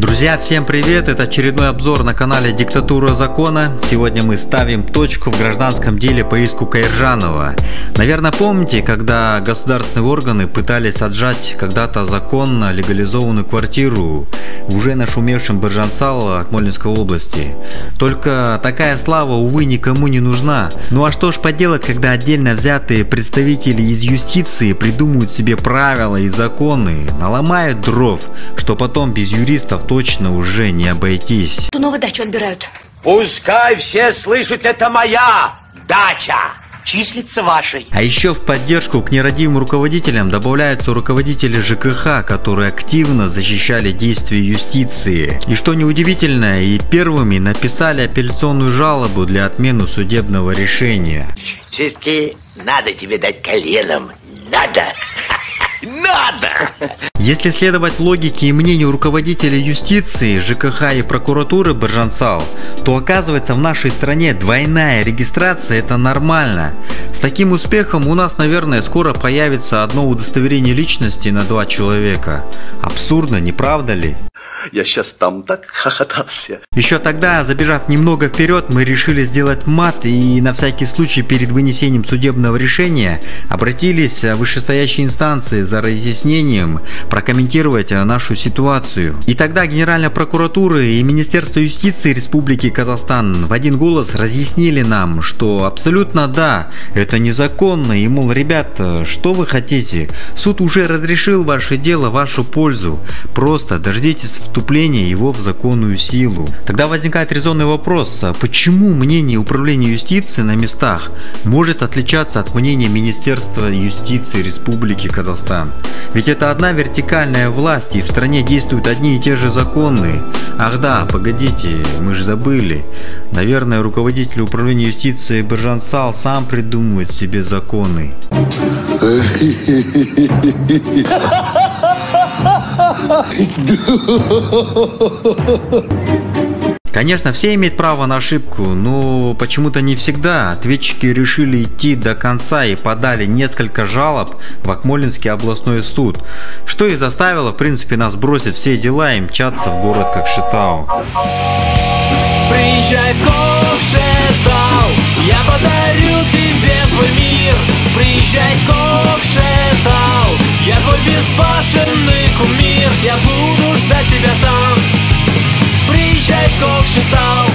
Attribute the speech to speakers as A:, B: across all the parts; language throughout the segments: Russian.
A: Друзья, всем привет! Это очередной обзор на канале Диктатура закона. Сегодня мы ставим точку в гражданском деле по иску Каиржанова. Наверное, помните, когда государственные органы пытались отжать когда-то законно легализованную квартиру в уже нашумевшем Баржансал Акмолинской области. Только такая слава, увы, никому не нужна. Ну а что ж поделать, когда отдельно взятые представители из юстиции придумывают себе правила и законы, наломают дров, что потом без юристов точно уже не обойтись.
B: Ту дачу отбирают.
C: Пускай все слышат, это моя дача.
B: Числится вашей.
A: А еще в поддержку к нерадивым руководителям добавляются руководители ЖКХ, которые активно защищали действия юстиции. И что неудивительно, и первыми написали апелляционную жалобу для отмены судебного решения.
C: Все-таки надо тебе дать коленом. Надо. Надо!
A: Если следовать логике и мнению руководителей юстиции, ЖКХ и прокуратуры Баржансал, то оказывается в нашей стране двойная регистрация это нормально. С таким успехом у нас, наверное, скоро появится одно удостоверение личности на два человека. Абсурдно, не правда ли?
D: Я сейчас там так хохотался.
A: Еще тогда, забежав немного вперед, мы решили сделать мат и на всякий случай перед вынесением судебного решения обратились в вышестоящие инстанции за разъяснением, прокомментировать нашу ситуацию. И тогда Генеральная прокуратура и Министерство юстиции Республики Казахстан в один голос разъяснили нам, что абсолютно да, это незаконно и мол, ребята, что вы хотите? Суд уже разрешил ваше дело в вашу пользу. Просто дождитесь вступления его в законную силу. Тогда возникает резонный вопрос, а почему мнение Управления юстиции на местах может отличаться от мнения Министерства юстиции Республики Казахстан? Ведь это одна вертикальная власть и в стране действуют одни и те же законы. Ах да, погодите, мы же забыли. Наверное, руководитель управления юстиции Бержан Сал сам придумывает себе законы. Конечно, все имеют право на ошибку, но почему-то не всегда. Ответчики решили идти до конца и подали несколько жалоб в Акмолинский областной суд, что и заставило, в принципе, нас бросить все дела и мчаться в город как Шитау.
E: Приезжай в Кокшетау, я подарю тебе свой мир. Приезжай в Кокшетау, я твой безбашенный кумир. Я буду ждать тебя там. Приезжай в Кокшетау.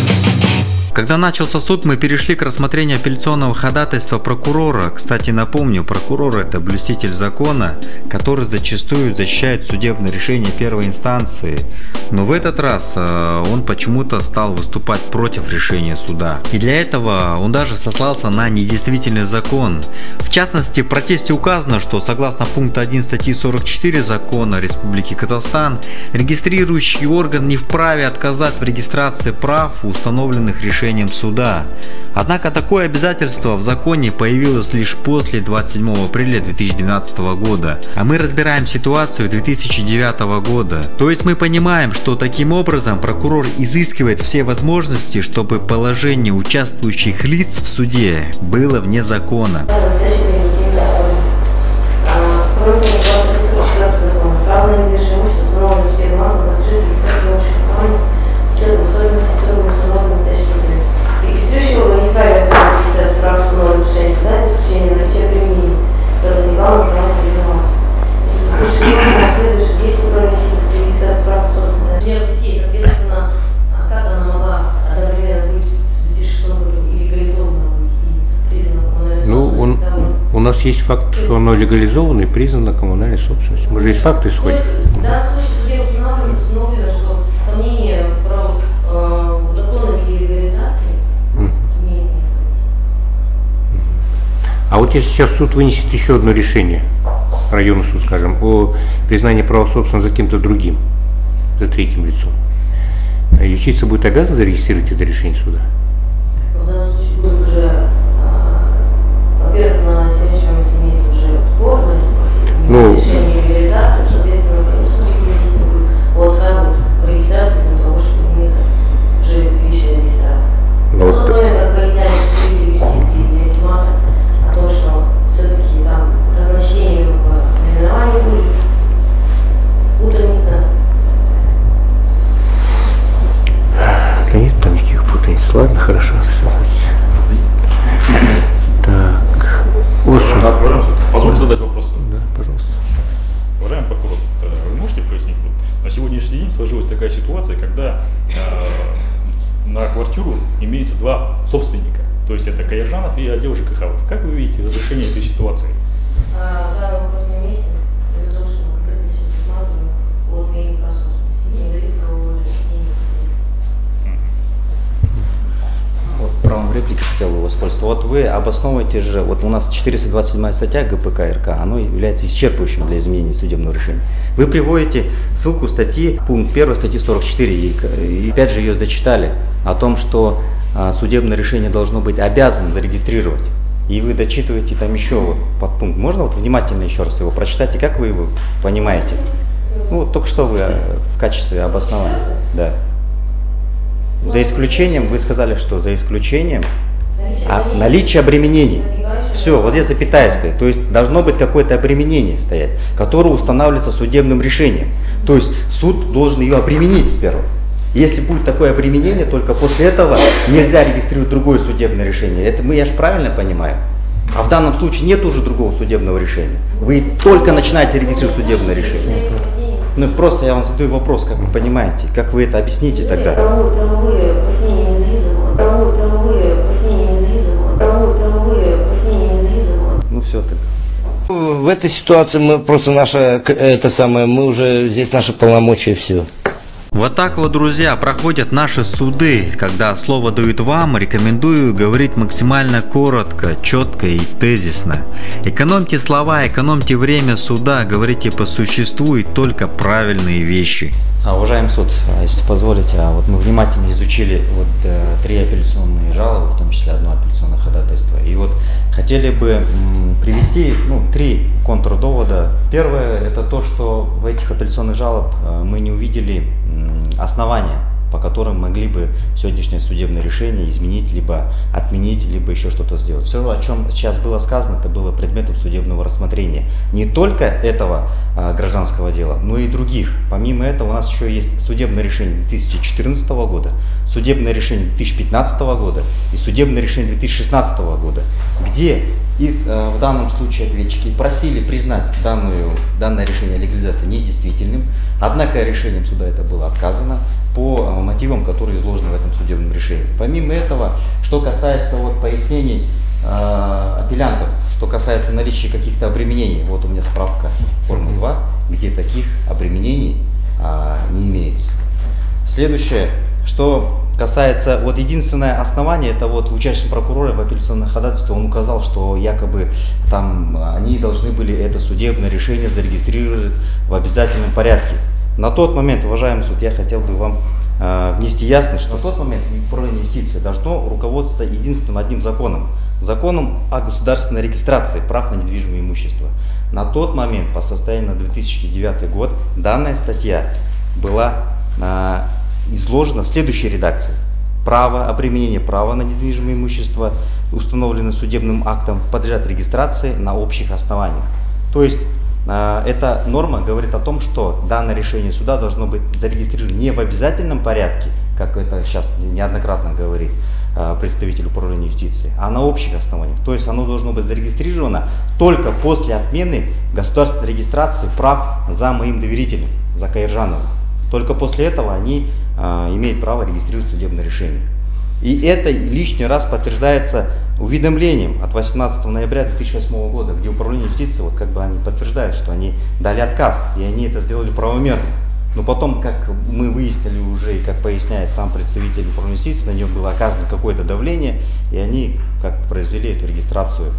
A: Когда начался суд, мы перешли к рассмотрению апелляционного ходатайства прокурора. Кстати, напомню, прокурор это блюститель закона, который зачастую защищает судебное решение первой инстанции. Но в этот раз э, он почему-то стал выступать против решения суда. И для этого он даже сослался на недействительный закон. В частности, в протесте указано, что согласно пункту 1 статьи 44 закона Республики Казахстан, регистрирующий орган не вправе отказать в регистрации прав, установленных решением решением суда. Однако такое обязательство в законе появилось лишь после 27 апреля 2012 года, а мы разбираем ситуацию 2009 года. То есть мы понимаем, что таким образом прокурор изыскивает все возможности, чтобы положение участвующих лиц в суде было вне закона.
F: Нас есть факт, что оно легализовано и признано коммунальной собственностью. Мы же из факта исходим.
G: Да, в случае установлено, установлено, что сомнение про э, законность легализации mm. имеет место.
F: А вот если сейчас суд вынесет еще одно решение, районный суд, скажем, о признании права собственности за кем-то другим, за третьим лицом, юстиция будет обязана зарегистрировать это решение суда?
G: В данном случае будет уже, э, во-первых, на ну,
H: на сегодняшний день сложилась такая ситуация, когда э, на квартиру имеется два собственника, то есть это Каержанов и отдел ЖКХ. Как вы видите разрешение этой ситуации?
G: А,
I: реплики хотел бы воспользоваться. Вот вы обосновываете же, вот у нас 427 статья ГПК РК, оно является исчерпывающим для изменения судебного решения. Вы приводите ссылку статьи, пункт 1 статьи 44, и, и опять же ее зачитали, о том, что а, судебное решение должно быть обязано зарегистрировать. И вы дочитываете там еще вот подпункт. Можно вот внимательно еще раз его прочитать, и как вы его понимаете? Ну, вот только что вы а, в качестве обоснования. Да. За исключением, вы сказали, что за исключением а, наличие обременений. Все, вот здесь запятая стоит. То есть должно быть какое-то обременение стоять, которое устанавливается судебным решением. То есть суд должен ее обременить сперва. Если будет такое обременение, только после этого нельзя регистрировать другое судебное решение. Это мы, я же правильно понимаю? А в данном случае нет уже другого судебного решения. Вы только начинаете регистрировать судебное решение. Ну просто я вам задаю вопрос, как вы понимаете, как вы это объясните тогда? Ну все так.
J: В этой ситуации мы просто наша, это самое, мы уже здесь наши полномочия все.
A: Вот так вот, друзья, проходят наши суды. Когда слово дают вам, рекомендую говорить максимально коротко, четко и тезисно. Экономьте слова, экономьте время суда, говорите по существу и только правильные вещи.
I: А, уважаемый суд, а, если позволите, а вот мы внимательно изучили вот э, три апелляционные жалобы, в том числе одно апелляционное ходатайство, и вот хотели бы привести ну, три контрдовода. Первое это то, что в этих апелляционных жалоб э, мы не увидели основания, которым могли бы сегодняшнее судебное решение изменить, либо отменить, либо еще что-то сделать. Все, о чем сейчас было сказано, это было предметом судебного рассмотрения. Не только этого а, гражданского дела, но и других. Помимо этого у нас еще есть судебное решение 2014 года, судебное решение 2015 года и судебное решение 2016 года, где из, э, в данном случае ответчики просили признать данную, данное решение о легализации недействительным, однако решением суда это было отказано по э, мотивам, которые изложены в этом судебном решении. Помимо этого, что касается вот пояснений э, апеллянтов, что касается наличия каких-то обременений, вот у меня справка формы 2, где таких обременений а, не имеется. Следующее, что касается, вот единственное основание, это вот в участии прокурора в апелляционное ходатайство, он указал, что якобы там они должны были это судебное решение зарегистрировать в обязательном порядке. На тот момент, уважаемый суд, я хотел бы вам э, внести ясность, что на тот момент управление юстиции должно руководствоваться единственным одним законом. Законом о государственной регистрации прав на недвижимое имущество. На тот момент, по состоянию на 2009 год, данная статья была э, изложена в следующей редакции. Право, обременение права на недвижимое имущество, установленное судебным актом, подлежат регистрации на общих основаниях. То есть эта норма говорит о том, что данное решение суда должно быть зарегистрировано не в обязательном порядке, как это сейчас неоднократно говорит э, представитель управления юстиции, а на общих основаниях. То есть оно должно быть зарегистрировано только после отмены государственной регистрации прав за моим доверителем, за Каиржановым. Только после этого они а, имеют право регистрировать судебное решение. И это лишний раз подтверждается уведомлением от 18 ноября 2008 года, где управление юстиции, вот как бы они подтверждают, что они дали отказ, и они это сделали правомерно. Но потом, как мы выяснили уже, и как поясняет сам представитель управления юстиции, на него было оказано какое-то давление, и они как произвели эту регистрацию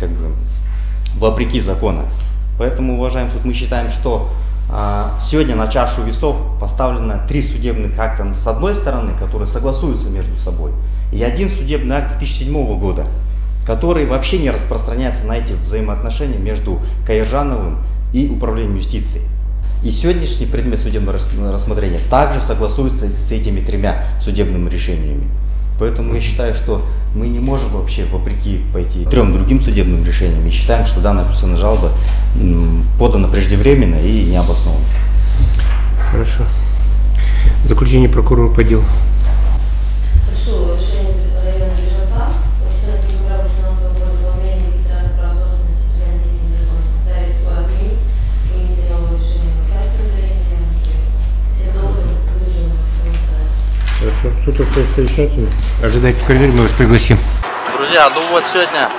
I: как бы вопреки закону. Поэтому, уважаемый суд, мы считаем, что Сегодня на чашу весов поставлено три судебных акта с одной стороны, которые согласуются между собой, и один судебный акт 2007 года, который вообще не распространяется на эти взаимоотношения между Каиржановым и управлением юстиции. И сегодняшний предмет судебного рассмотрения также согласуется с этими тремя судебными решениями. Поэтому я считаю, что мы не можем вообще вопреки пойти трем другим судебным решениям и считаем, что данная персональная жалоба подана преждевременно и необоснованно.
F: Хорошо. Заключение прокурора по делу. Остается совещательным. Ожидайте в коридоре, мы вас пригласим.
I: Друзья, ну вот сегодня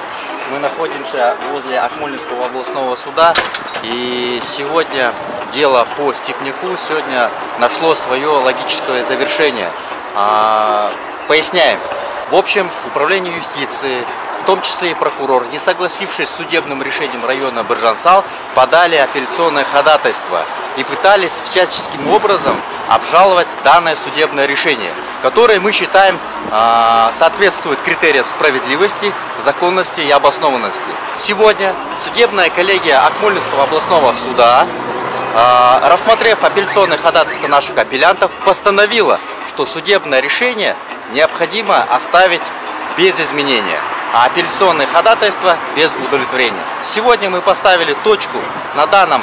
I: мы находимся возле Акмольнинского областного суда. И сегодня дело по Степняку сегодня нашло свое логическое завершение. А, поясняем. В общем, Управление юстиции, в том числе и прокурор, не согласившись с судебным решением района Быржансал, подали апелляционное ходатайство и пытались всяческим образом обжаловать данное судебное решение, которое мы считаем а, соответствует критериям справедливости, законности и обоснованности. Сегодня судебная коллегия Акмольнинского областного суда, а, рассмотрев апелляционное ходатайство наших апеллянтов, постановила, что судебное решение необходимо оставить без изменения, а апелляционное ходатайство без удовлетворения. Сегодня мы поставили точку на данном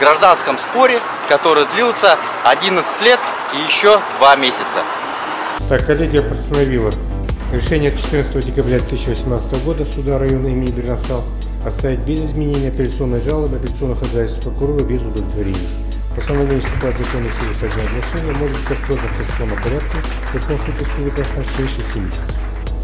I: гражданском споре, который длился 11 лет и еще 2 месяца.
F: Так, коллегия постановила решение 14 декабря 2018 года суда района имени Бернасал оставить без изменения апелляционной жалобы, апелляционных ходатайств прокурора без удовлетворения. Постановление вступает в законную силу со дня оглашения, может быть оспорено в конституционном порядке, Верховный суд Республики Казахстан 6 месяцев.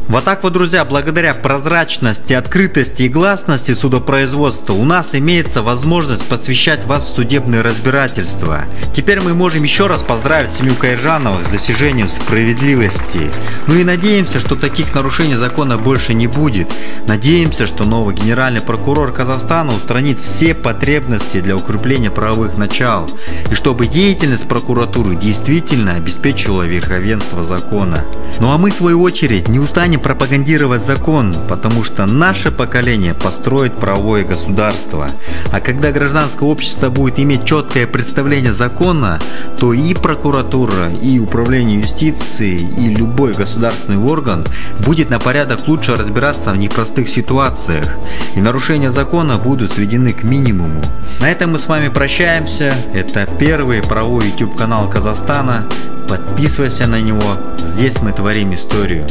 A: Вот так вот, друзья, благодаря прозрачности, открытости и гласности судопроизводства у нас имеется возможность посвящать вас в судебные разбирательства. Теперь мы можем еще раз поздравить семью Кайжановых с достижением справедливости. Ну и надеемся, что таких нарушений закона больше не будет. Надеемся, что новый генеральный прокурор Казахстана устранит все потребности для укрепления правовых начал. И чтобы деятельность прокуратуры действительно обеспечивала верховенство закона. Ну а мы в свою очередь не устанем пропагандировать закон, потому что наше поколение построит правовое государство. А когда гражданское общество будет иметь четкое представление закона, то и прокуратура, и управление юстиции, и любой государственный орган будет на порядок лучше разбираться в непростых ситуациях, и нарушения закона будут сведены к минимуму. На этом мы с вами прощаемся. Это первый правовой YouTube канал Казахстана. Подписывайся на него. Здесь мы творим историю.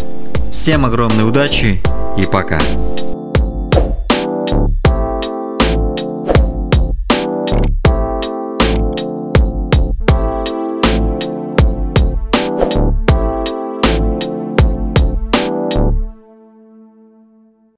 A: Всем огромной удачи и пока.